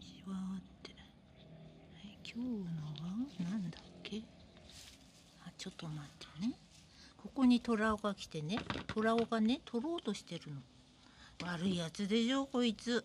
じはって。はい今日のは何だっけ？あちょっと待ってね。ここにトラオが来てね。トラオがね取ろうとしてるの。悪いやつでしょこいつ。